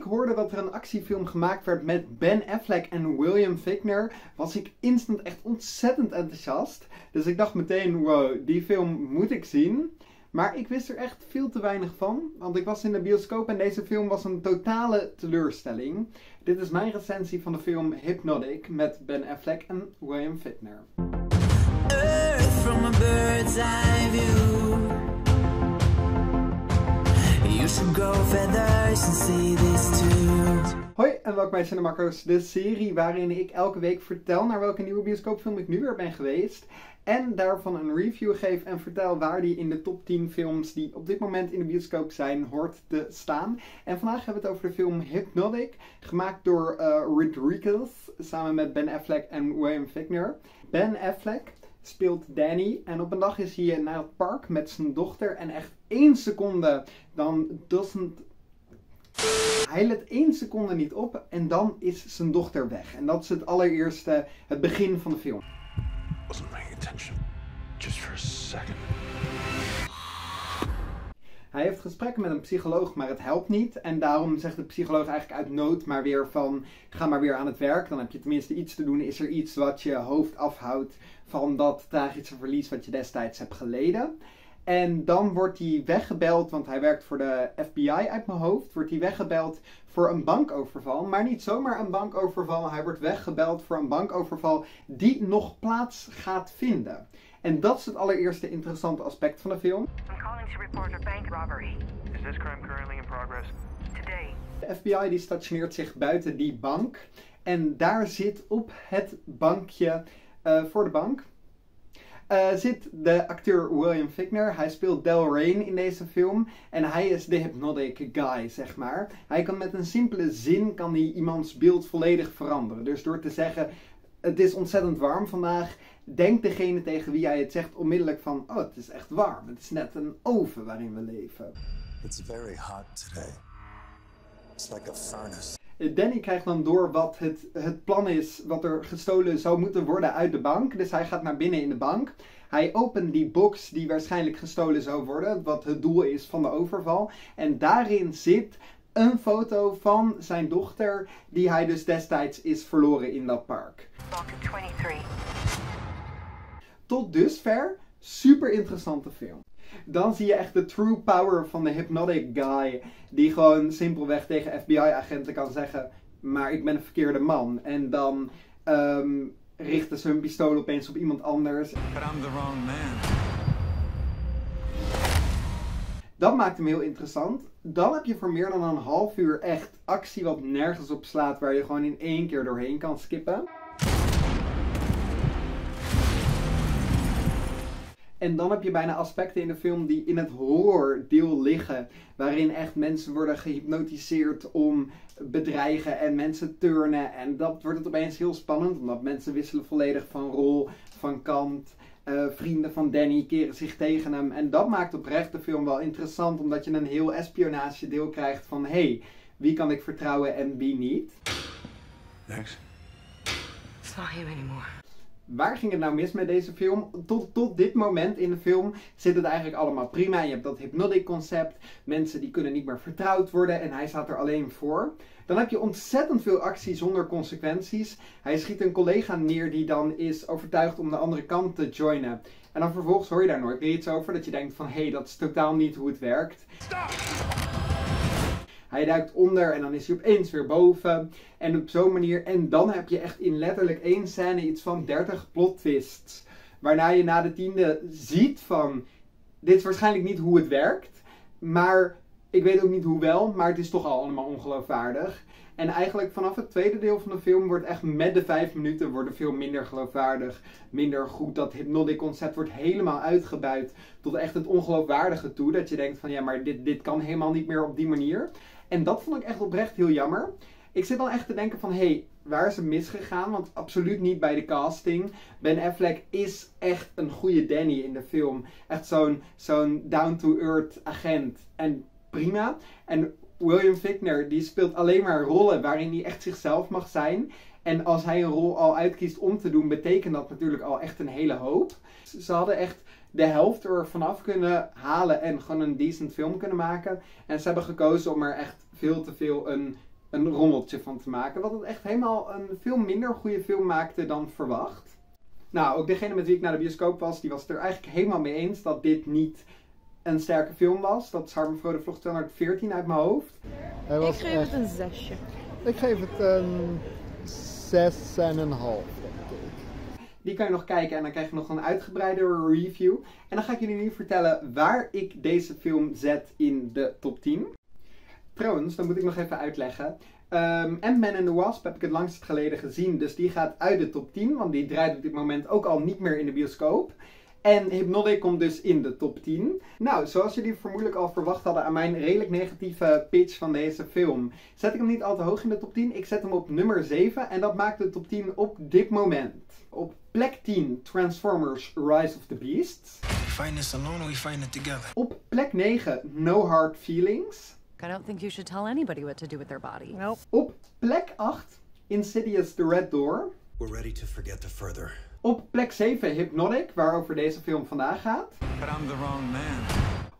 ik hoorde dat er een actiefilm gemaakt werd met Ben Affleck en William Fickner, was ik instant echt ontzettend enthousiast. Dus ik dacht meteen, wow, die film moet ik zien. Maar ik wist er echt veel te weinig van, want ik was in de bioscoop en deze film was een totale teleurstelling. Dit is mijn recensie van de film Hypnotic met Ben Affleck en William Fickner. Earth from bird's. You should see en welkom bij Cinemakers, de serie waarin ik elke week vertel naar welke nieuwe bioscoopfilm ik nu weer ben geweest. En daarvan een review geef en vertel waar die in de top 10 films die op dit moment in de bioscoop zijn hoort te staan. En vandaag hebben we het over de film Hypnotic, gemaakt door uh, Rodriguez samen met Ben Affleck en William Fickner. Ben Affleck speelt Danny. En op een dag is hij naar het park met zijn dochter. En echt één seconde, dan doesn't... Hij let één seconde niet op en dan is zijn dochter weg. En dat is het allereerste, het begin van de film. Wasn't paying attention. Just for a second. Hij heeft gesprekken met een psycholoog, maar het helpt niet. En daarom zegt de psycholoog eigenlijk uit nood maar weer van... ga maar weer aan het werk, dan heb je tenminste iets te doen. Is er iets wat je hoofd afhoudt van dat tragische verlies wat je destijds hebt geleden? En dan wordt hij weggebeld, want hij werkt voor de FBI uit mijn hoofd. Wordt hij weggebeld voor een bankoverval. Maar niet zomaar een bankoverval. Hij wordt weggebeld voor een bankoverval die nog plaats gaat vinden. En dat is het allereerste interessante aspect van de film. I'm calling to report a bank robbery. Is this crime currently in progress? Today. De FBI die stationeert zich buiten die bank. En daar zit op het bankje uh, voor de bank uh, zit de acteur William Fickner. Hij speelt Del Rain in deze film. En hij is de hypnotic guy, zeg maar. Hij kan met een simpele zin kan hij iemands beeld volledig veranderen. Dus door te zeggen, het is ontzettend warm vandaag. Denkt degene tegen wie jij het zegt onmiddellijk van, oh het is echt warm. Het is net een oven waarin we leven. It's very hot today. It's like a furnace. Danny krijgt dan door wat het, het plan is, wat er gestolen zou moeten worden uit de bank. Dus hij gaat naar binnen in de bank. Hij opent die box die waarschijnlijk gestolen zou worden, wat het doel is van de overval. En daarin zit een foto van zijn dochter, die hij dus destijds is verloren in dat park. 23. Tot dusver super interessante film dan zie je echt de true power van de hypnotic guy. Die gewoon simpelweg tegen FBI-agenten kan zeggen: Maar ik ben een verkeerde man. En dan um, richten ze hun pistool opeens op iemand anders. But I'm the wrong man. Dat maakt hem heel interessant. Dan heb je voor meer dan een half uur echt actie wat nergens op slaat, waar je gewoon in één keer doorheen kan skippen. En dan heb je bijna aspecten in de film die in het horror-deel liggen. Waarin echt mensen worden gehypnotiseerd om bedreigen en mensen turnen. En dat wordt het opeens heel spannend, omdat mensen wisselen volledig van rol, van kant. Uh, vrienden van Danny keren zich tegen hem. En dat maakt oprecht de film wel interessant, omdat je een heel espionage-deel krijgt van: hé, hey, wie kan ik vertrouwen en wie niet? Thanks. It's not him anymore waar ging het nou mis met deze film? Tot, tot dit moment in de film zit het eigenlijk allemaal prima. Je hebt dat hypnotic concept. Mensen die kunnen niet meer vertrouwd worden en hij staat er alleen voor. Dan heb je ontzettend veel actie zonder consequenties. Hij schiet een collega neer die dan is overtuigd om de andere kant te joinen. En dan vervolgens hoor je daar nooit meer iets over. Dat je denkt van hé, hey, dat is totaal niet hoe het werkt. Stop! Hij duikt onder en dan is hij opeens weer boven. En op zo'n manier. En dan heb je echt in letterlijk één scène iets van 30 plot twists. Waarna je na de tiende ziet van. Dit is waarschijnlijk niet hoe het werkt. Maar ik weet ook niet hoe wel. Maar het is toch al allemaal ongeloofwaardig. En eigenlijk vanaf het tweede deel van de film wordt echt met de vijf minuten wordt veel minder geloofwaardig, minder goed. Dat hypnotic concept wordt helemaal uitgebuit tot echt het ongeloofwaardige toe. Dat je denkt van ja, maar dit, dit kan helemaal niet meer op die manier. En dat vond ik echt oprecht heel jammer. Ik zit dan echt te denken van, hé, hey, waar is het misgegaan? Want absoluut niet bij de casting. Ben Affleck is echt een goede Danny in de film. Echt zo'n zo'n down-to-earth agent. En prima. En William Fickner, die speelt alleen maar rollen waarin hij echt zichzelf mag zijn. En als hij een rol al uitkiest om te doen, betekent dat natuurlijk al echt een hele hoop. Ze hadden echt de helft er vanaf kunnen halen en gewoon een decent film kunnen maken. En ze hebben gekozen om er echt veel te veel een een rommeltje van te maken. Wat het echt helemaal een veel minder goede film maakte dan verwacht. Nou, ook degene met wie ik naar de bioscoop was, die was het er eigenlijk helemaal mee eens dat dit niet een sterke film was. Dat is Harm Vrode Vlog 214 uit mijn hoofd. Hij was Ik geef echt- het een zesje. Ik geef het een zes en een half, denk ik. Die kan je nog kijken en dan krijg je nog een uitgebreide review. En dan ga ik jullie nu vertellen waar ik deze film zet in de top 10. Trouwens, dan moet ik nog even uitleggen. Ehm Ant-Man and the Wasp heb ik het langst geleden gezien, dus die gaat uit de top 10, want die draait op dit moment ook al niet meer in de bioscoop. En Hypnotic komt dus in de top 10. Nou, zoals jullie vermoedelijk al verwacht hadden aan mijn redelijk negatieve pitch van deze film, zet ik hem niet al te hoog in de top 10. Ik zet hem op nummer 7 en dat maakt de top 10 op dit moment. Op plek 10 Transformers Rise of the Beasts. We fighting this alone we fighting it together? Op plek 9 No Hard Feelings. I don't think you should tell anybody what to do with their body. Nope. Op plek 8 Insidious The Red Door. We're ready to forget the further. Op plek 7 Hypnotic, waarover deze film vandaag gaat. But I'm the wrong man.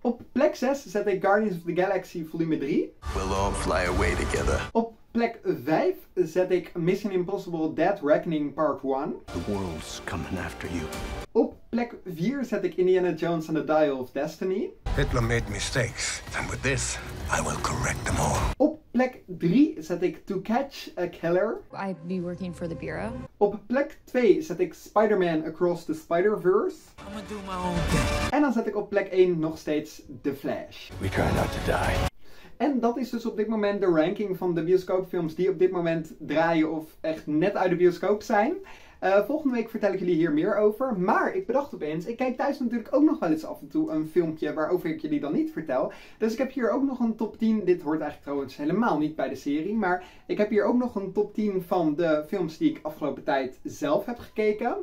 Op plek 6 zet ik Guardians of the Galaxy volume 3. We'll all fly away together. Op plek 5 zet ik Mission Impossible Dead Reckoning Part 1. The world's coming after you. Op plek 4 zet ik Indiana Jones and the Dial of Destiny. Hitler made mistakes. And with this, I will correct them all. Op plek 3 zet ik To Catch a Killer. I'd be working for the Bureau. Op plek 2 zet ik Spider-Man Across the Spider-Verse. I'm gonna do my own thing. En dan zet ik op plek 1 nog steeds The Flash. We try not to die. En dat is dus op dit moment de ranking van de bioscoopfilms die op dit moment draaien of echt net uit de bioscoop zijn. Eh, volgende week vertel ik jullie hier meer over. Maar ik bedacht opeens, ik kijk thuis natuurlijk ook nog wel eens af en toe een filmpje waarover ik jullie dan niet vertel. Dus ik heb hier ook nog een top 10. Dit hoort eigenlijk trouwens helemaal niet bij de serie. Maar ik heb hier ook nog een top 10 van de films die ik afgelopen tijd zelf heb gekeken.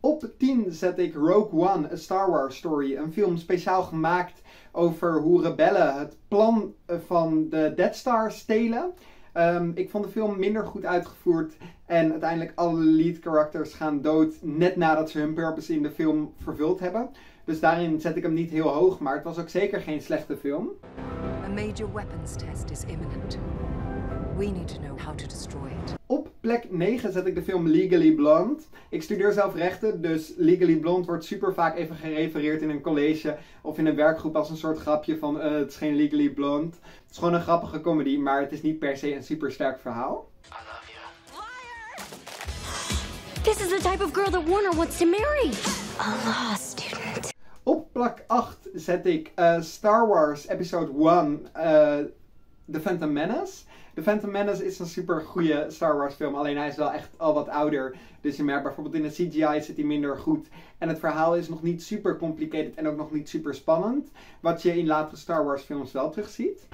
Op 10 zet ik Rogue One, A Star Wars Story. Een film speciaal gemaakt over hoe rebellen het plan eh, van de Death Star stelen. Ehm, ik vond de film minder goed uitgevoerd. En uiteindelijk alle lead characters gaan dood net nadat ze hun purpose in de film vervuld hebben. Dus daarin zet ik hem niet heel hoog, maar het was ook zeker geen slechte film. A major weapons test is imminent. We need to know how to destroy it. Op plek 9 zet ik de film Legally Blonde. Ik studeer zelf rechten, dus Legally Blonde wordt super vaak even gerefereerd in een college of in een werkgroep als een soort grapje van eh, het is geen Legally Blonde. Het is gewoon een grappige comedy, maar het is niet per se een super sterk verhaal. This is the type of girl that Warner wants to marry. A law student. Op plek 8 zet ik eh, Star Wars Episode 1 eh The Phantom Menace. The Phantom Menace is een super goede Star Wars film, alleen hij is wel echt al wat ouder. Dus je merkt bijvoorbeeld in de CGI zit hij minder goed. En het verhaal is nog niet super complicated en ook nog niet super spannend. Wat je in latere Star Wars films wel terugziet.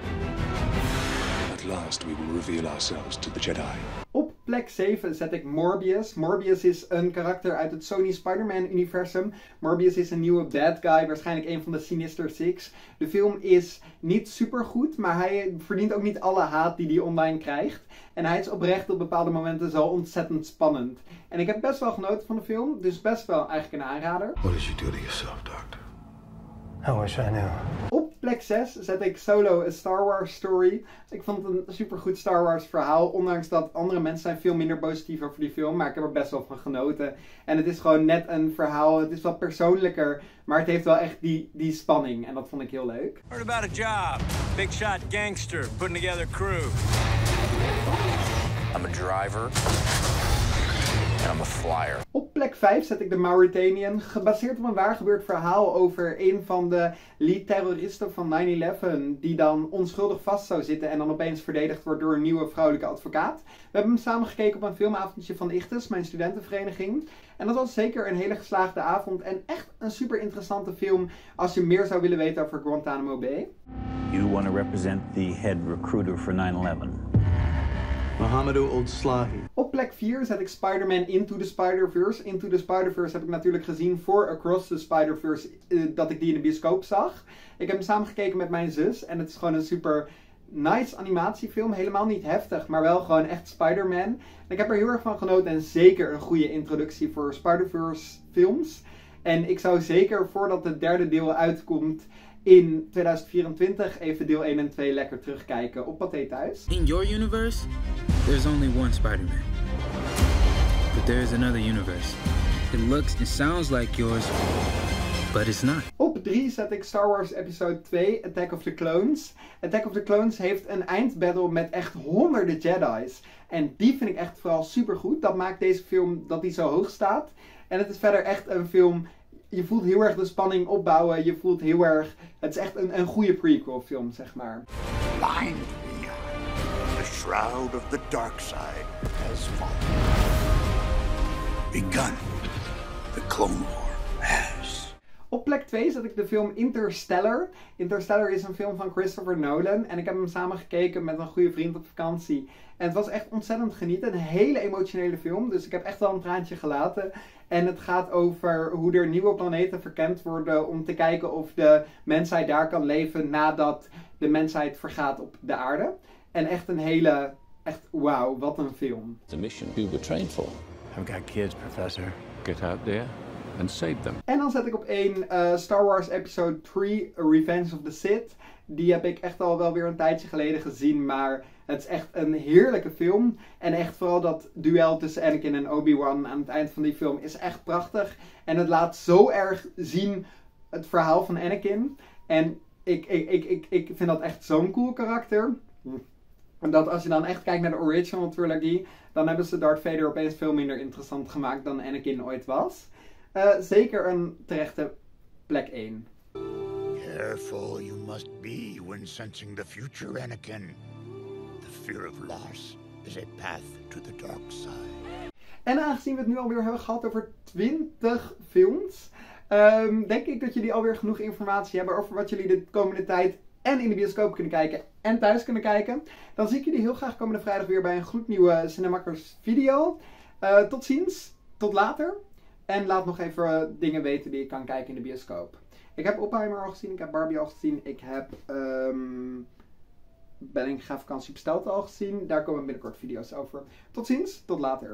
At last we will reveal ourselves to the Jedi. Op plek 7 zet ik Morbius. Morbius is een karakter uit het Sony Spider-Man universum. Morbius is een nieuwe bad guy, waarschijnlijk een van de Sinister Six. De film is niet super goed, maar hij verdient ook niet alle haat die hij online krijgt. En hij is oprecht op bepaalde momenten zo ontzettend spannend. En ik heb best wel genoten van de film, dus best wel eigenlijk een aanrader. What did you do to yourself, Doctor? I wish I knew. Op plek 6 zet ik Solo A Star Wars Story. Ik vond het een supergoed Star Wars verhaal. Ondanks dat andere mensen zijn veel minder positief over die film. Maar ik heb er best wel van genoten. En het is gewoon net een verhaal. Het is wat persoonlijker. Maar het heeft wel echt die, die spanning. En dat vond ik heel leuk. Heard about a job. Big shot gangster putting together crew. I'm a driver. And I'm a flyer. Op plek 5 zet ik de Mauritanian. Gebaseerd op een waar gebeurd verhaal over een van de lead terroristen van 9-11. Die dan onschuldig vast zou zitten en dan opeens verdedigd wordt door een nieuwe vrouwelijke advocaat. We hebben hem samen gekeken op een filmavondje van Ichtes, mijn studentenvereniging. En dat was zeker een hele geslaagde avond en echt een super interessante film als je meer zou willen weten over Guantanamo Bay. You want to represent the head recruiter for 9/11. Mohamedou Old Slahi. Op plek 4 zet ik Spider-Man Into the Spider-Verse. Into the Spider-Verse heb ik natuurlijk gezien voor Across the Spider-Verse eh, dat ik die in de bioscoop zag. Ik heb hem samen gekeken met mijn zus en het is gewoon een super nice animatiefilm. Helemaal niet heftig, maar wel gewoon echt Spider-Man. Ik heb er heel erg van genoten en zeker een goede introductie voor Spider-Verse films. En ik zou zeker voordat het derde deel uitkomt in 2024 even deel 1 en 2 lekker terugkijken op Pathé Thuis. In your universe, there's only one Spider-Man. But there is another universe. It looks and sounds like yours, but it's not. Op 3 zet ik Star Wars Episode 2, Attack of the Clones. Attack of the Clones heeft een eindbattle met echt honderden Jedi's. En die vind ik echt vooral super goed. Dat maakt deze film dat die zo hoog staat. En het is verder echt een film. Je voelt heel erg de spanning opbouwen. Je voelt heel erg. Het is echt een, een goede prequel film, zeg maar. Bind me. The shroud of the dark side has fallen. Begun. The Clone War has. Op plek 2 zet ik de film Interstellar. Interstellar is een film van Christopher Nolan. En ik heb hem samen gekeken met een goede vriend op vakantie. En het was echt ontzettend genieten. Een hele emotionele film. Dus ik heb echt wel een traantje gelaten. En het gaat over hoe er nieuwe planeten verkend worden. Om te kijken of de mensheid daar kan leven nadat de mensheid vergaat op de aarde. En echt een hele. Echt wauw, wat een film. A mission we were trained for. I've got kids, Professor. Get out there save them. En dan zet ik op één eh, Star Wars Episode 3 Revenge of the Sith. Die heb ik echt al wel weer een tijdje geleden gezien. Maar het is echt een heerlijke film. En echt vooral dat duel tussen Anakin en Obi-Wan aan het eind van die film is echt prachtig. En het laat zo erg zien het verhaal van Anakin. En ik, ik, ik, ik, ik vind dat echt zo'n cool karakter. Dat als je dan echt kijkt naar de original trilogy, dan hebben ze Darth Vader opeens veel minder interessant gemaakt dan Anakin ooit was. Uh, zeker een terechte plek 1. Careful you must be when sensing the future, Anakin. The fear of loss is a path to the dark side. En aangezien we het nu alweer hebben gehad over 20 films, um, denk ik dat jullie alweer genoeg informatie hebben over wat jullie de komende tijd en in de bioscoop kunnen kijken en thuis kunnen kijken. Dan zie ik jullie heel graag komende vrijdag weer bij een gloednieuwe Cinemakkers video. Uh, tot ziens, tot later. En laat nog even uh, dingen weten die ik kan kijken in de bioscoop. Ik heb Oppenheimer al gezien, ik heb Barbie al gezien, ik heb um, Ben ik ga vakantie besteld al gezien. Daar komen binnenkort video's over. Tot ziens, tot later.